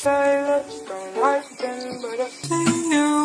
silence, don't like them, but I see you.